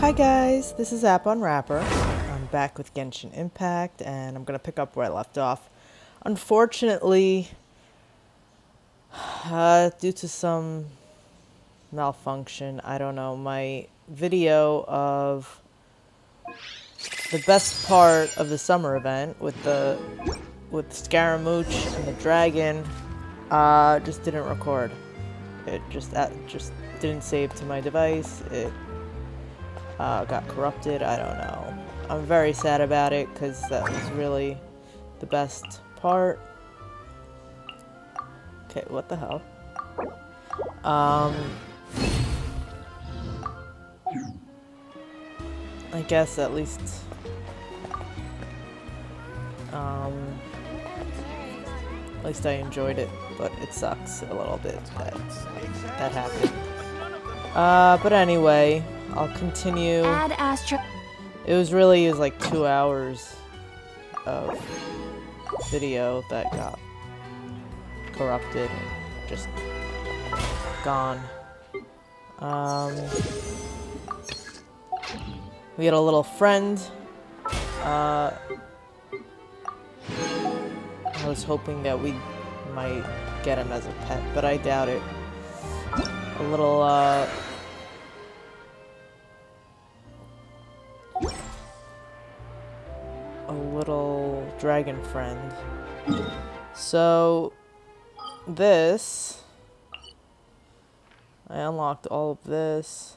Hi guys, this is App Unwrapper. I'm back with Genshin Impact and I'm gonna pick up where I left off. Unfortunately, uh, due to some malfunction, I don't know, my video of the best part of the summer event with the with Scaramouche and the dragon uh, just didn't record. It just that just didn't save to my device. It uh, got corrupted. I don't know. I'm very sad about it because that was really the best part. Okay, what the hell? Um, I guess at least, um, at least I enjoyed it, but it sucks a little bit that that happened. Uh, but anyway, I'll continue. Add Astra. It was really it was like two hours of video that got corrupted and just gone. Um, we had a little friend. Uh, I was hoping that we might get him as a pet, but I doubt it. A little, uh, a little dragon friend. So, this, I unlocked all of this.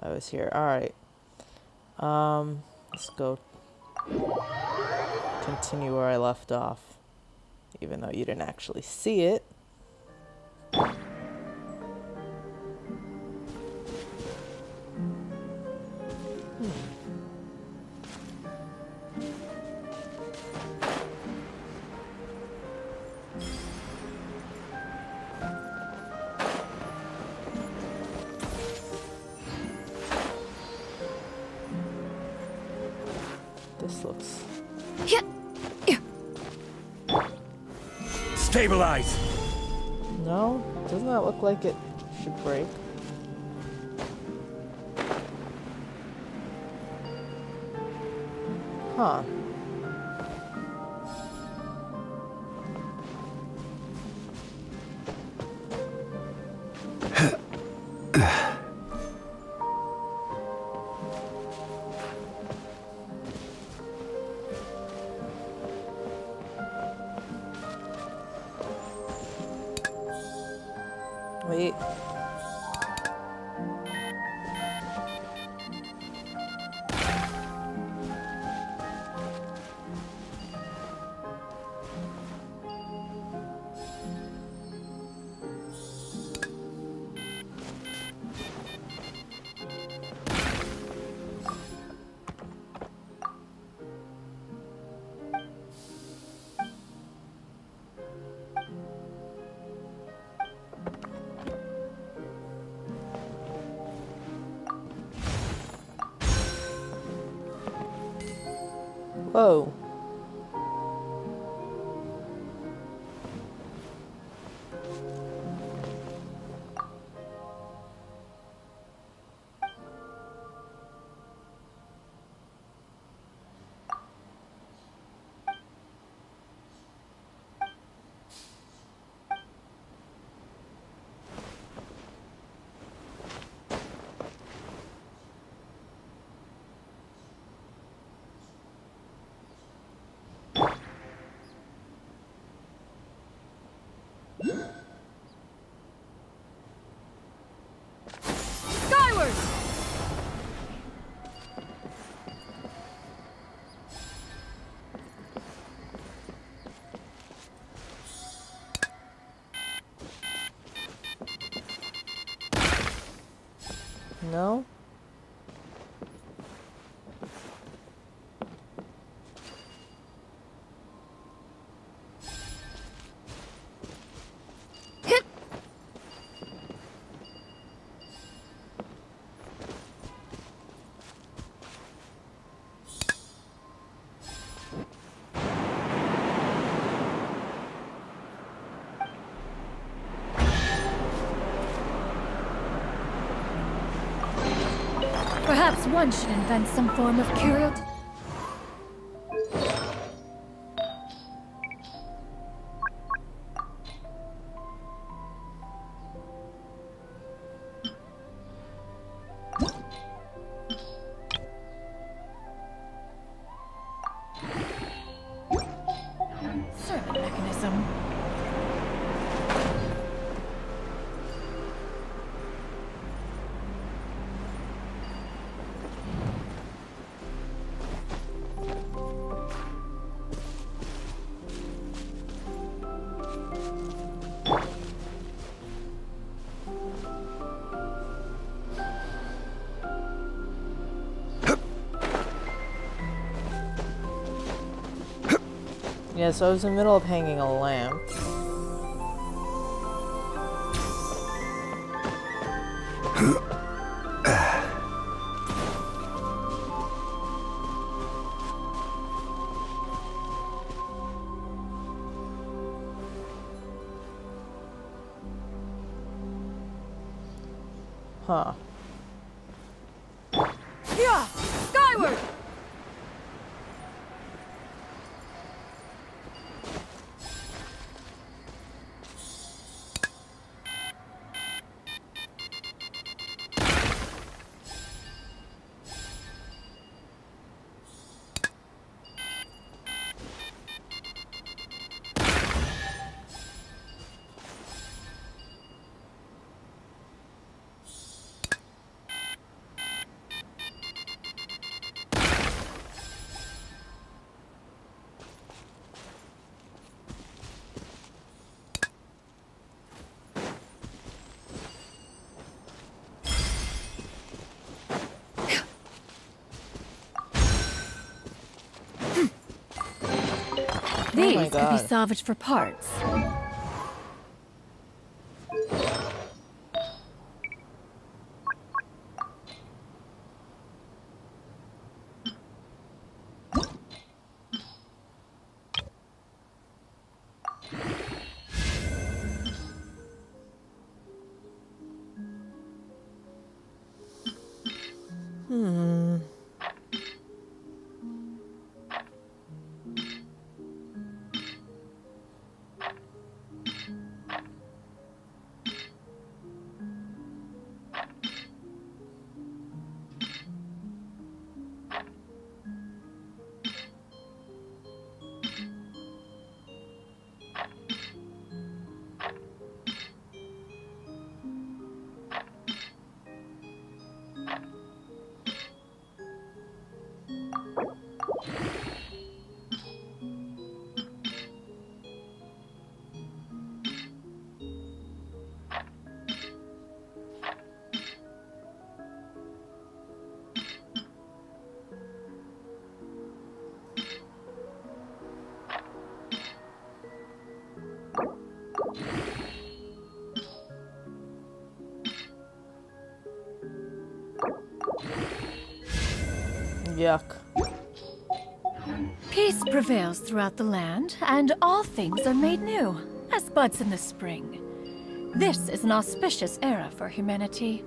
I was here. Alright. Um, let's go continue where I left off. Even though you didn't actually see it. No? Perhaps one should invent some form of cure. Yeah, so I was in the middle of hanging a lamp. Could be salvaged for parts. Yuck. Peace prevails throughout the land, and all things are made new, as buds in the spring. This is an auspicious era for humanity.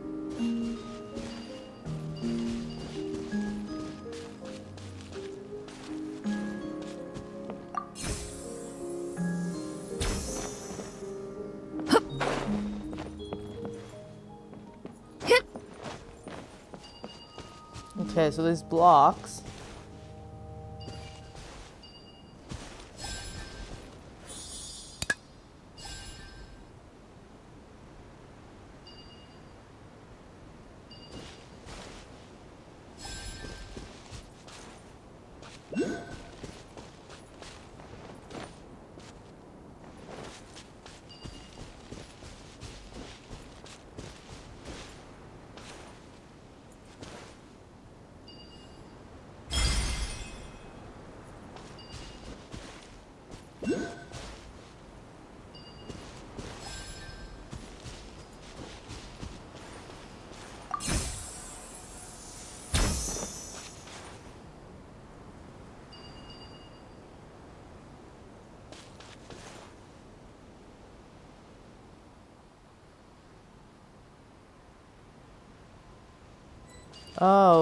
Okay, so these blocks.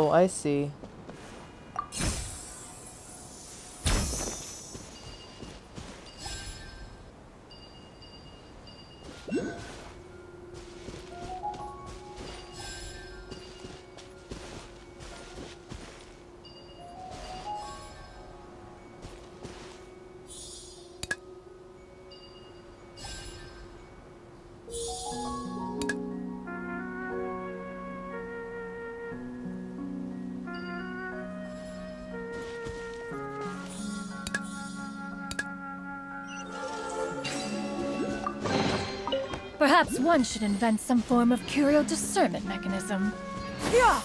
Oh, I see. One should invent some form of curio discernment mechanism. Yeah!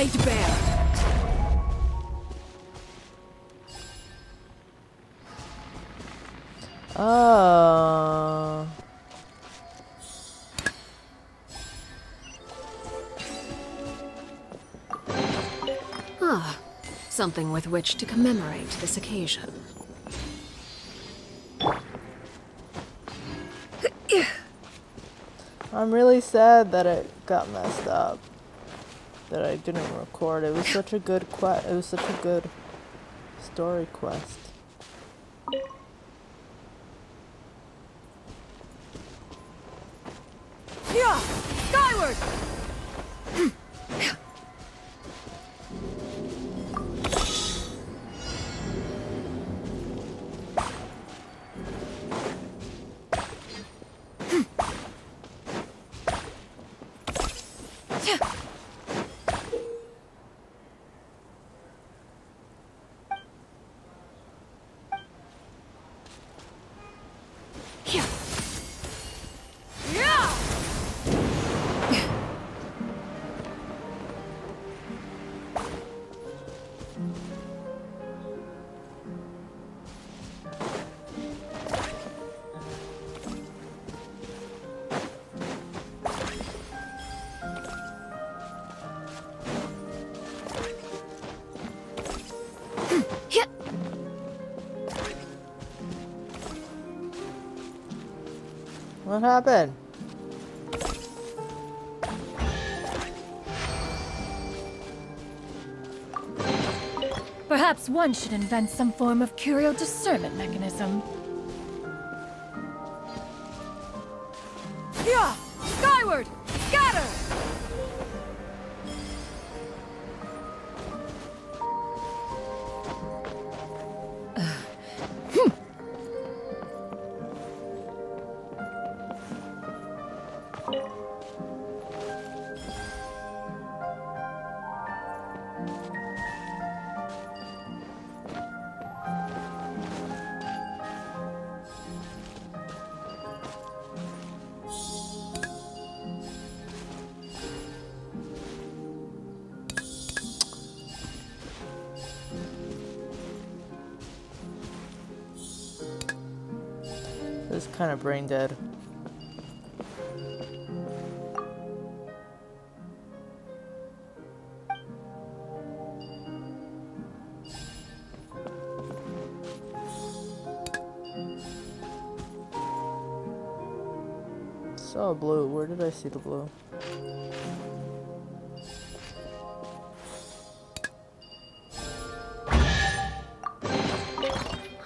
Laid bare! Oh. Ah, something with which to commemorate this occasion. I'm really sad that it got messed up. That I didn't record. It was such a good quest. It was such a good story quest. Yeah! Skyward! What happened? Perhaps one should invent some form of curio discernment mechanism. just kind of brain dead. Saw blue. Where did I see the blue?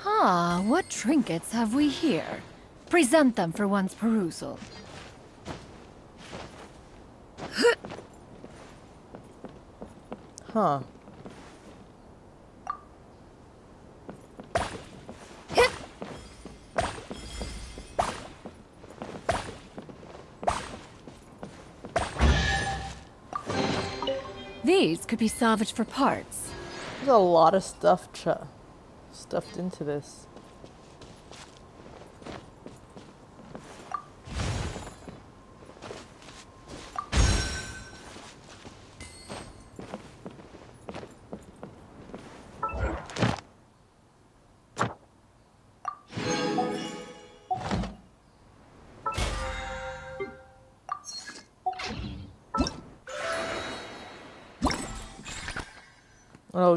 Ah, what trinkets have we here? Present them for one's perusal. Huh. These could be salvaged for parts. There's a lot of stuff ch- stuffed into this.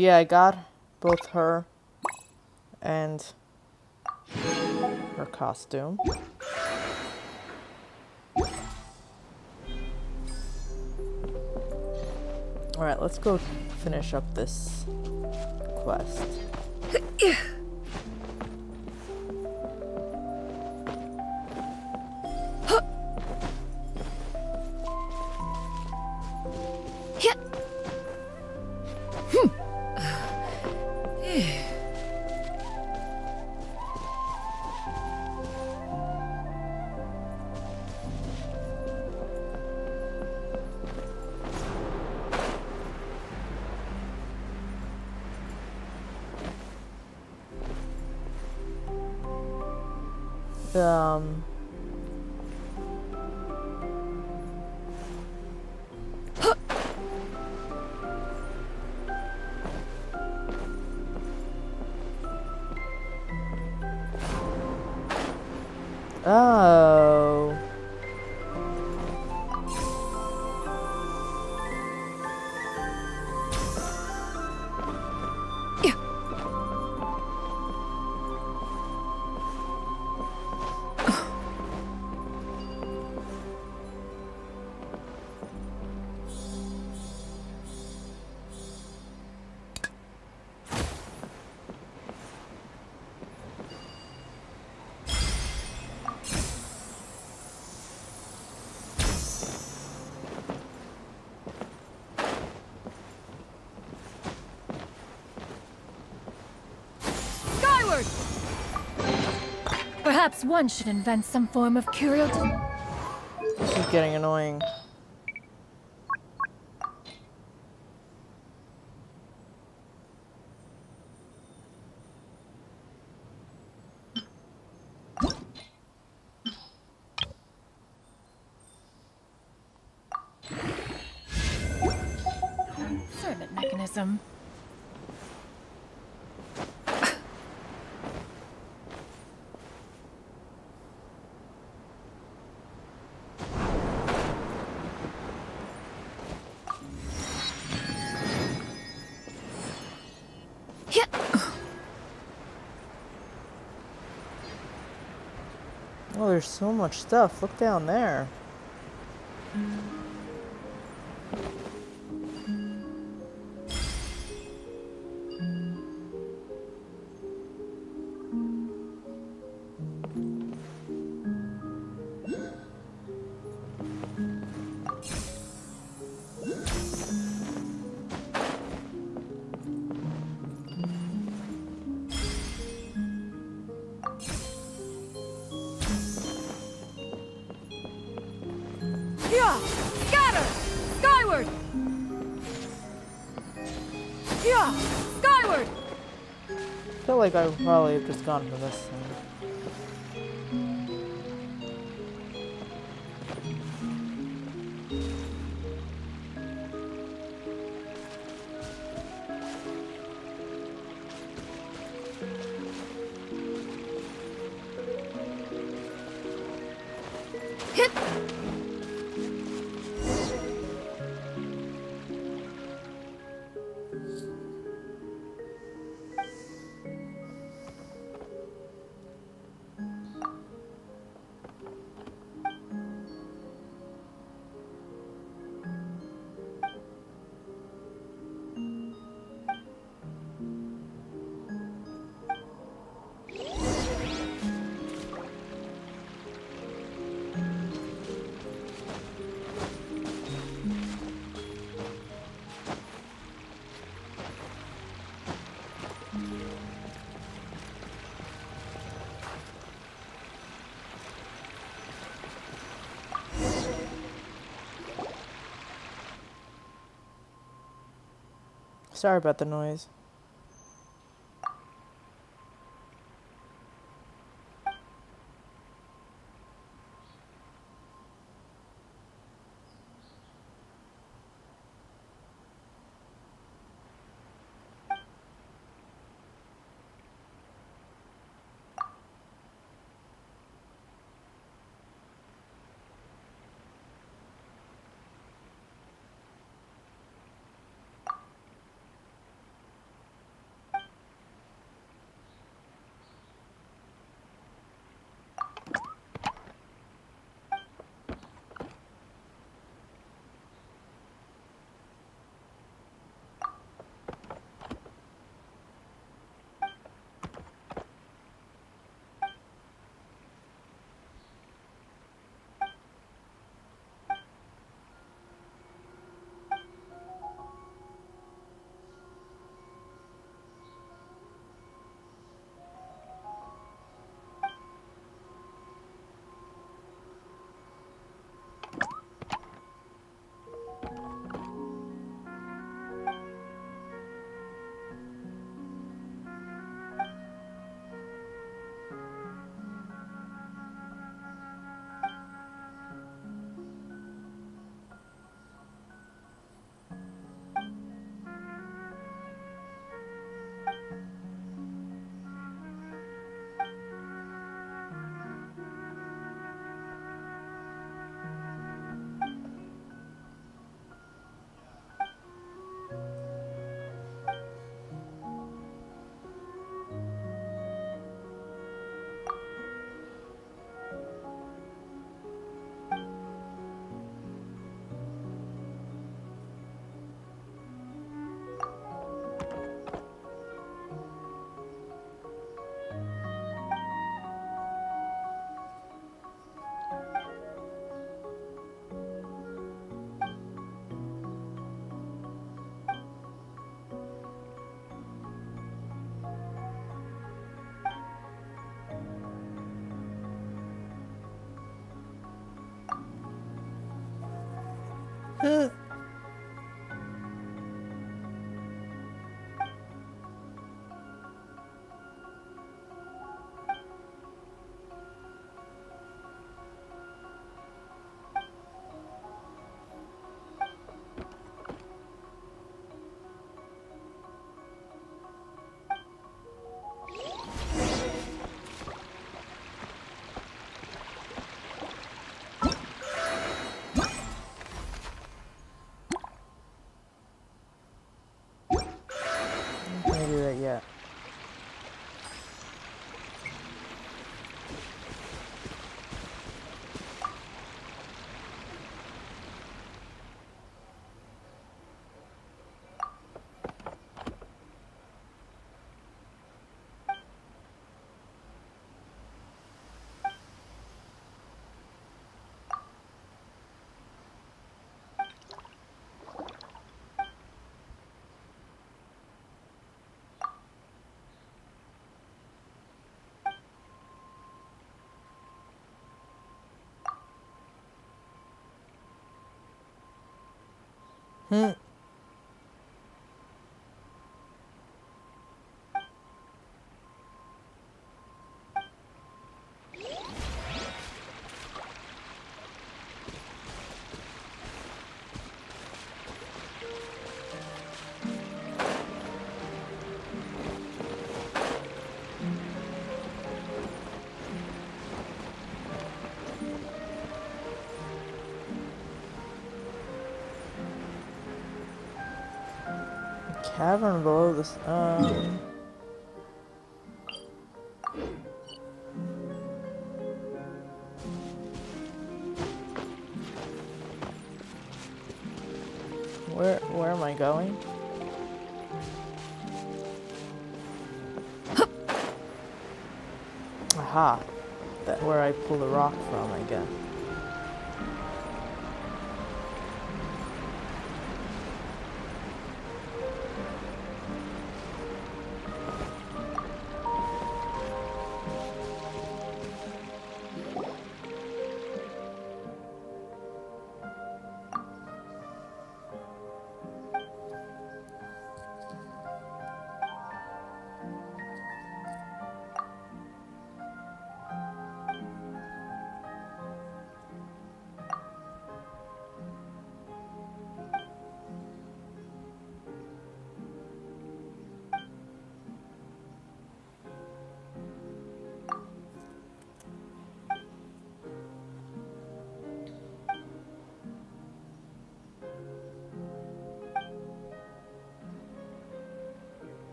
Yeah, I got both her and her costume. Alright, let's go finish up this quest. Perhaps one should invent some form of curio. This is getting annoying. Servant mechanism. There's so much stuff. Look down there. Like I probably have just gone for this thing. Sorry about the noise. Can't Hmm. Cavern below this. Um.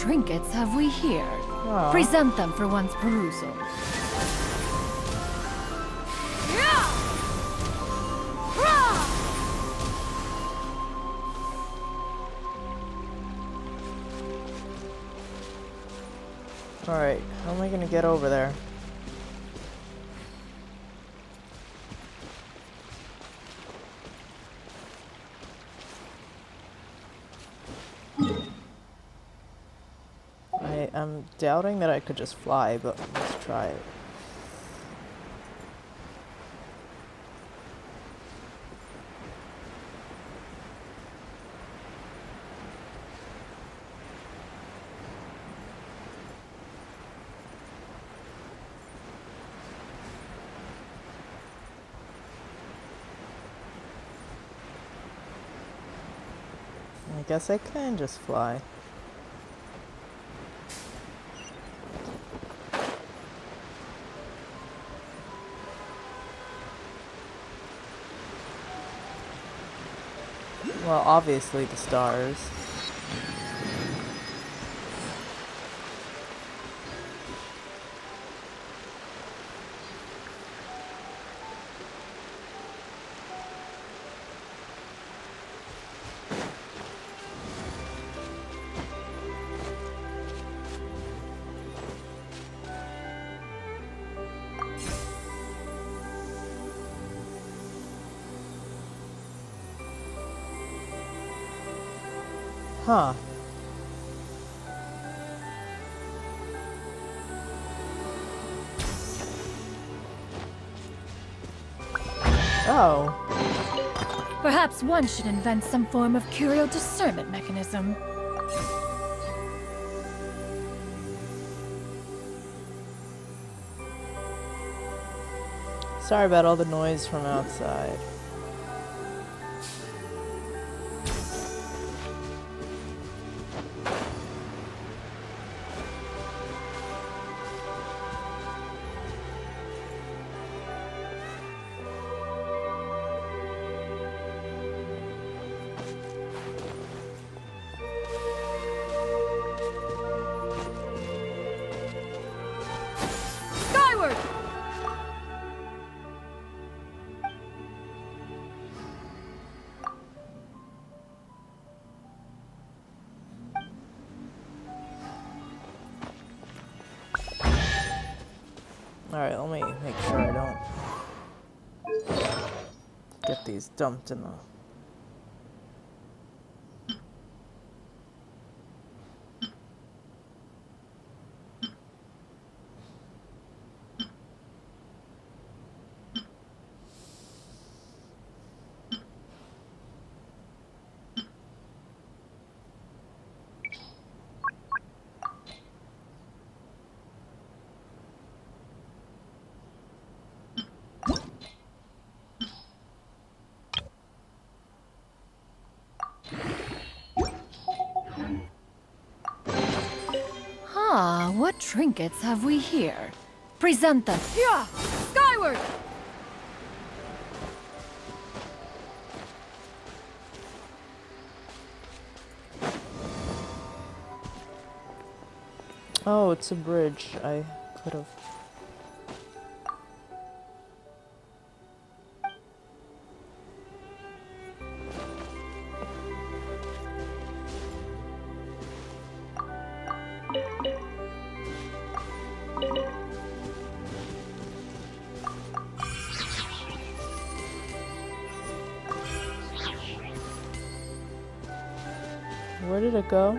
Trinkets have we here? Aw. Present them for one's perusal. Alright, how am I gonna get over there? I am doubting that I could just fly, but let's try it. I guess I can just fly. Well, obviously the stars. One should invent some form of curio discernment mechanism. Sorry about all the noise from outside. Dumped in the... Ah, what trinkets have we here? Present them. Yeah! Skyward! Oh, it's a bridge. I could have... Where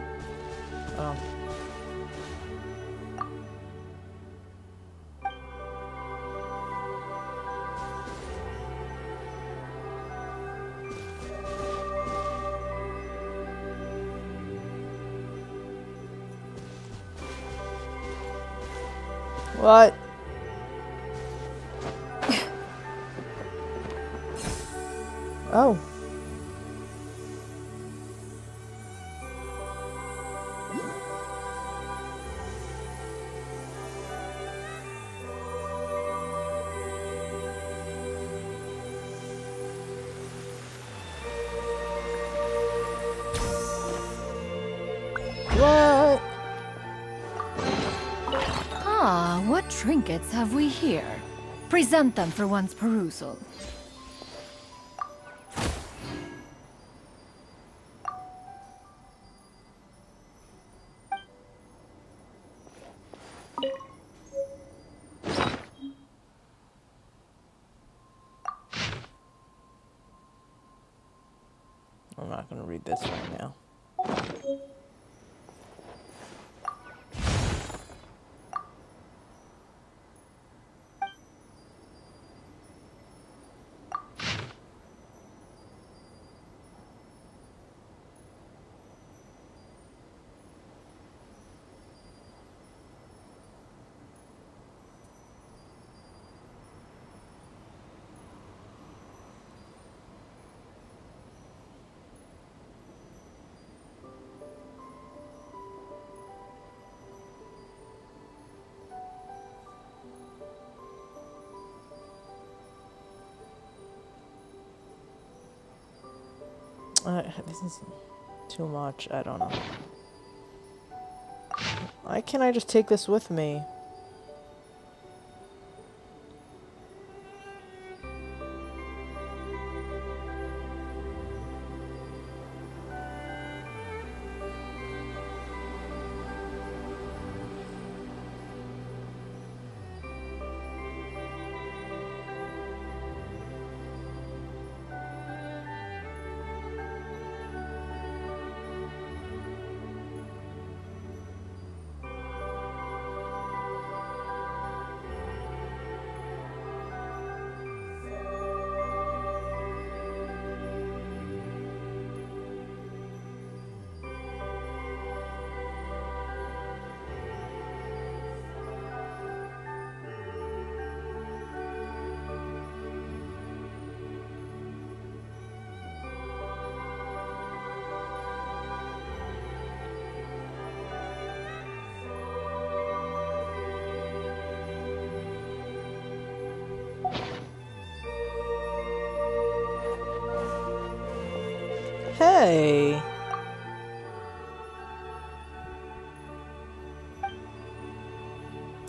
have we here? Present them for one's perusal. Uh, this is too much. I don't know. Why can't I just take this with me?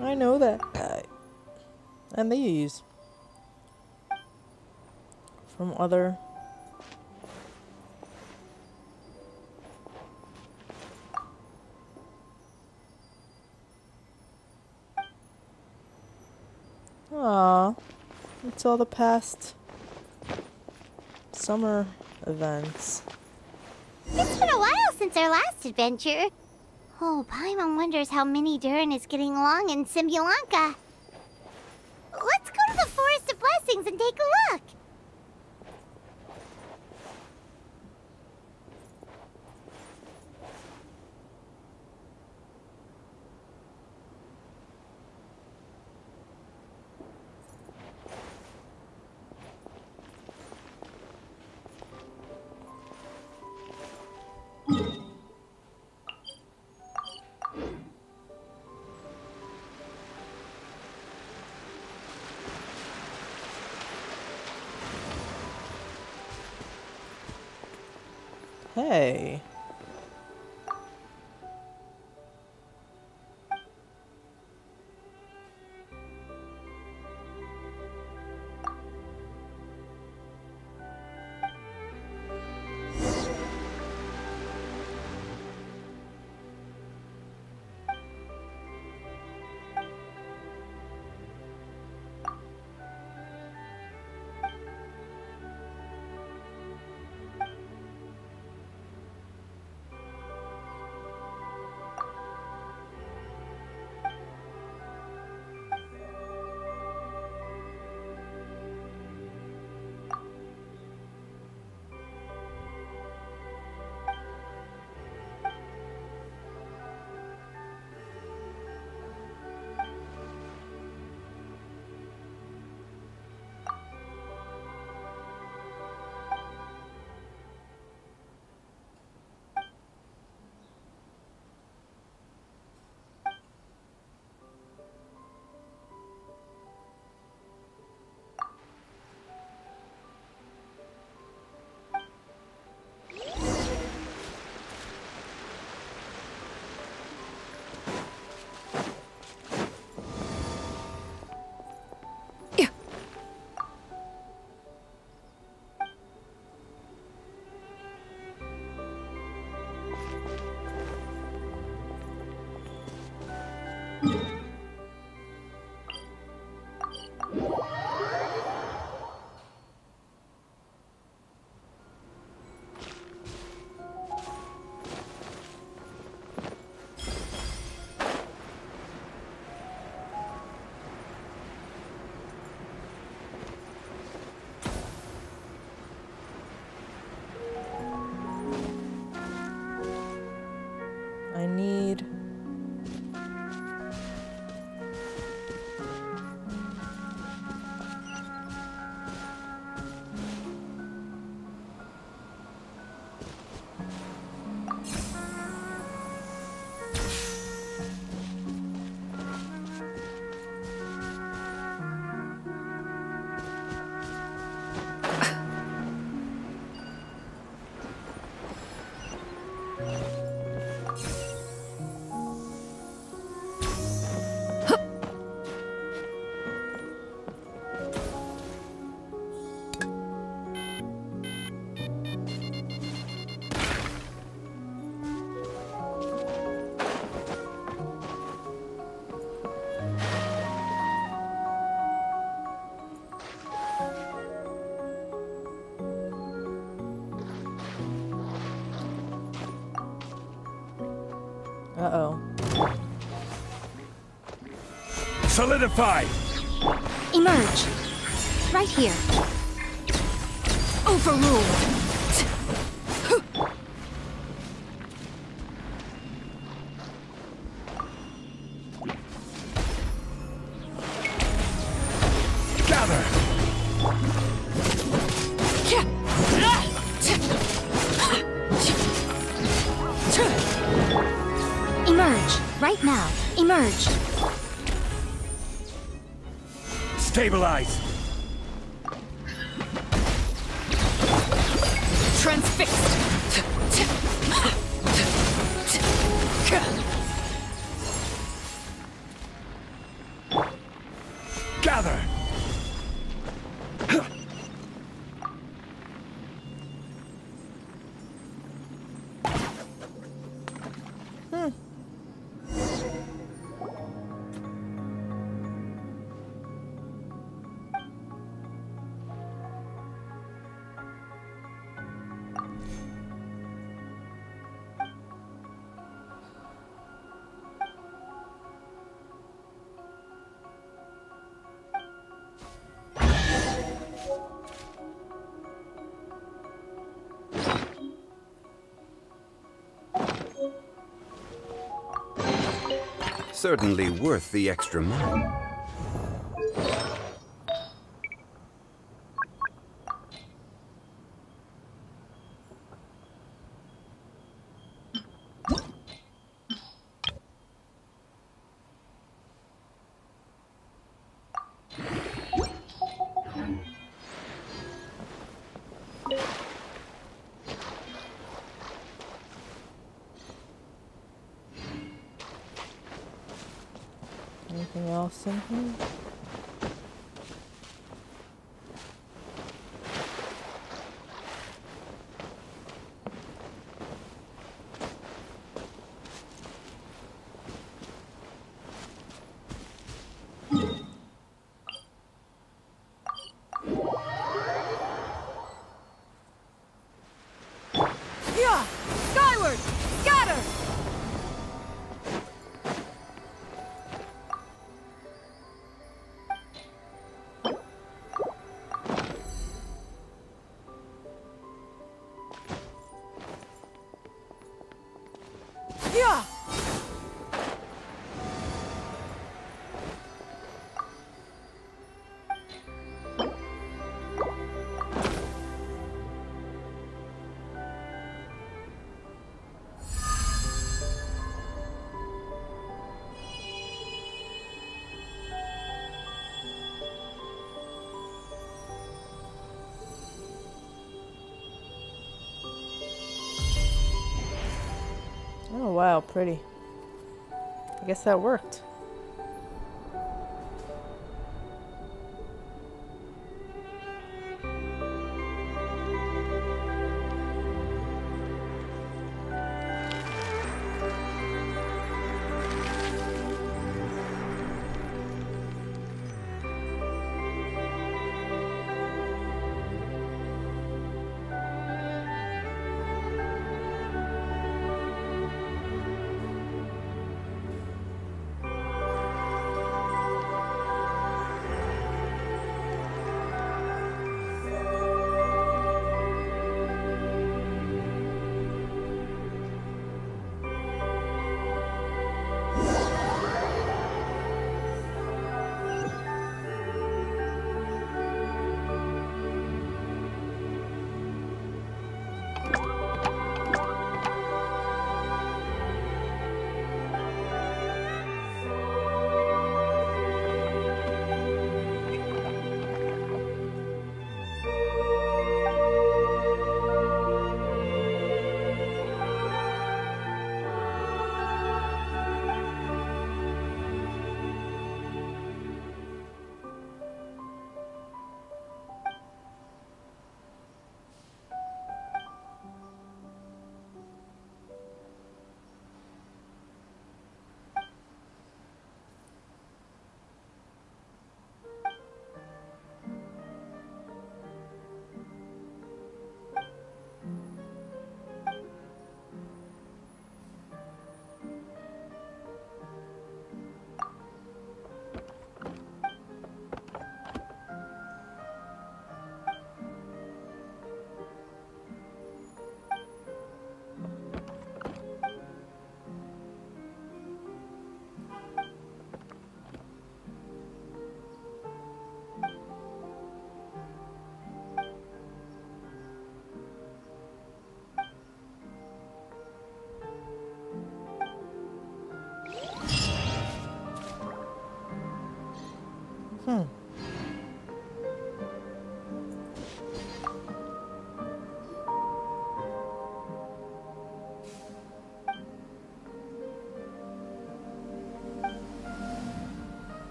I know that. And these. From other... Aww. It's all the past summer events. It's been a while since our last adventure. Oh, Paimon wonders how Minnie Durin is getting along in Simulanka. Let's go to the Forest of Blessings and take a look. Hey. Solidify! Emerge. Right here. Overruled. Certainly worth the extra money. Wow, pretty. I guess that worked.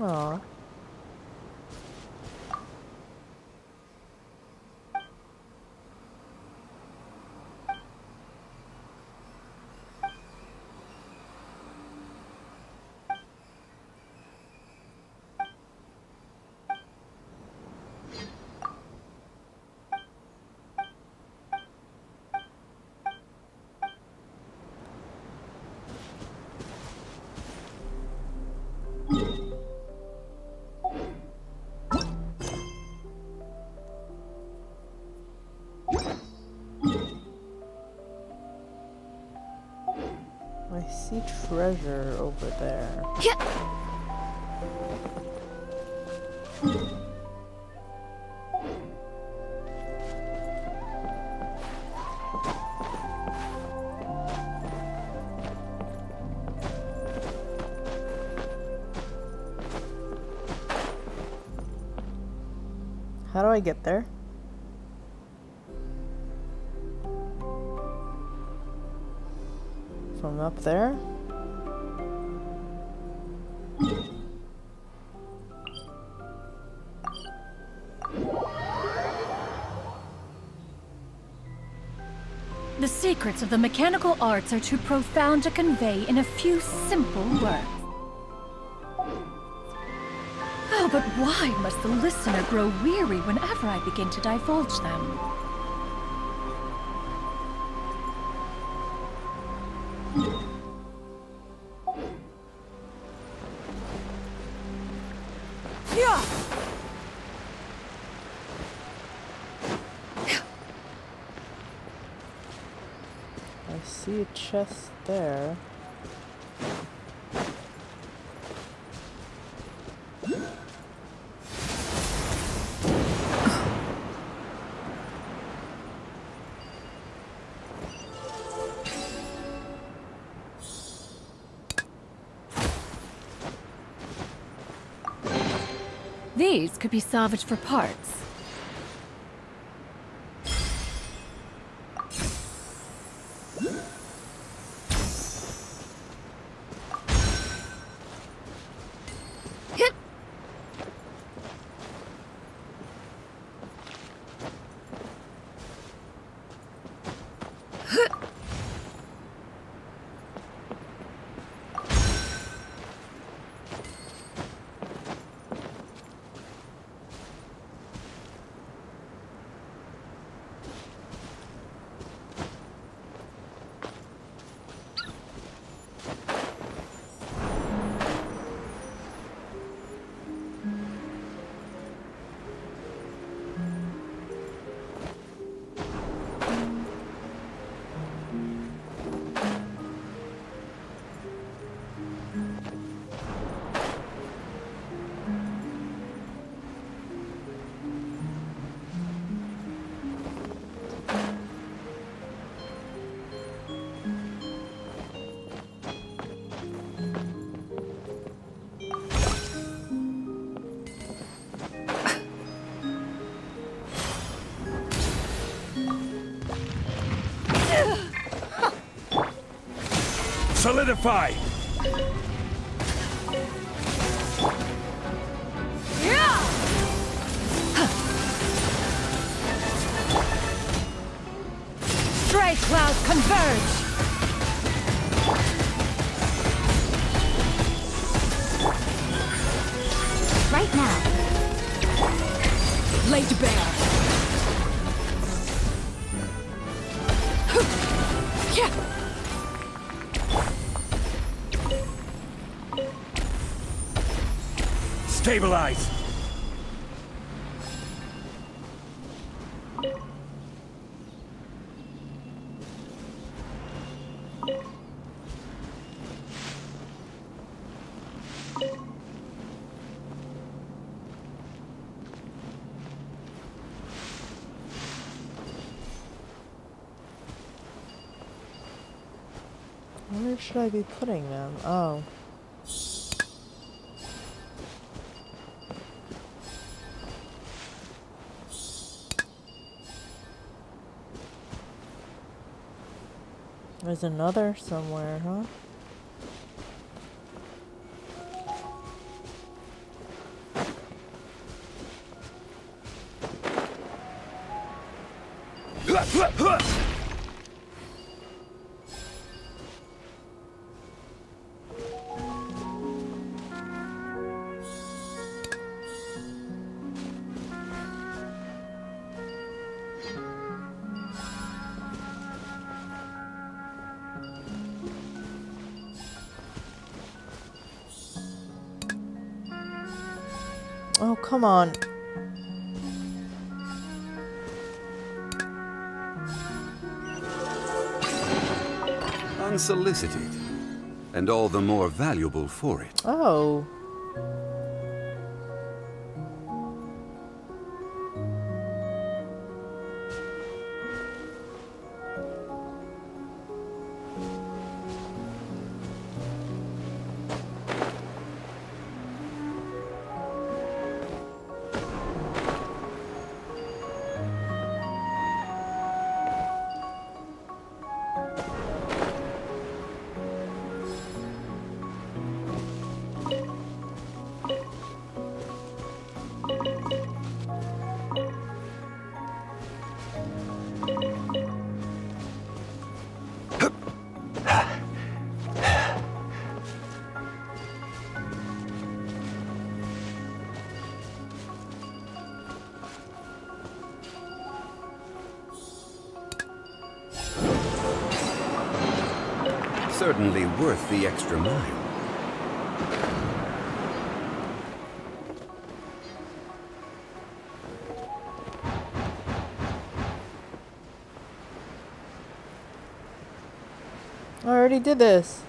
Aw. See treasure over there. Yeah. How do I get there? Up there? The secrets of the mechanical arts are too profound to convey in a few simple words. Oh, but why must the listener grow weary whenever I begin to divulge them? Chest there. These could be salvaged for parts. Solidify! Stabilize! Where should I be putting them? Oh. There's another somewhere, huh? Come on. Unsolicited. And all the more valuable for it. Oh. Certainly worth the extra mile. I already did this.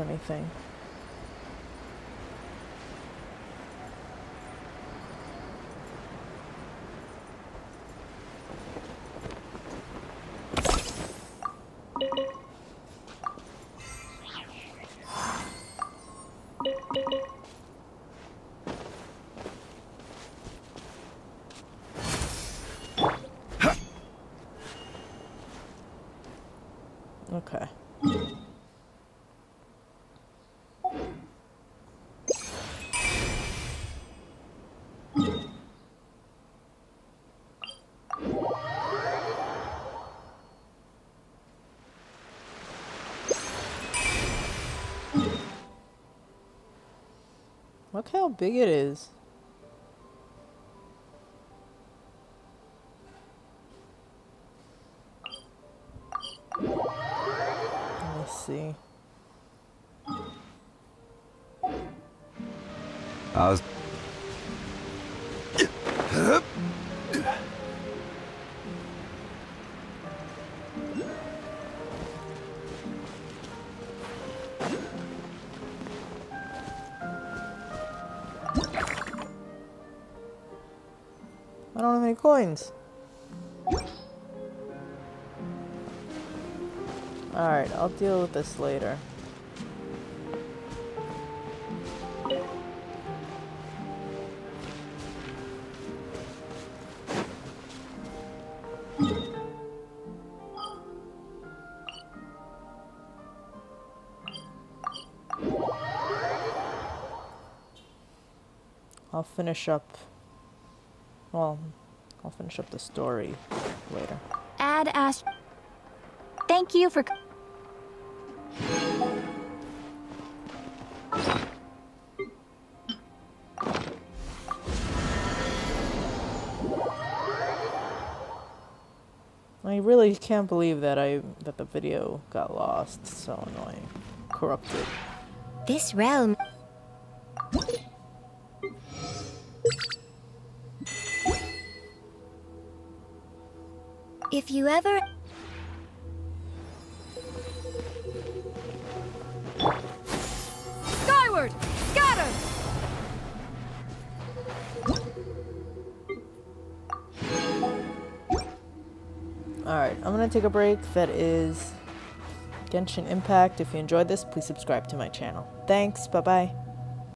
Anything. How big it is. Let me see. I don't coins. Alright, I'll deal with this later. I'll finish up. Well, I'll finish up the story later. Ad Ast. Thank you for. I really can't believe that I that the video got lost. So annoying. Corrupted. This realm. I'm gonna take a break. That is Genshin Impact. If you enjoyed this, please subscribe to my channel. Thanks, bye bye.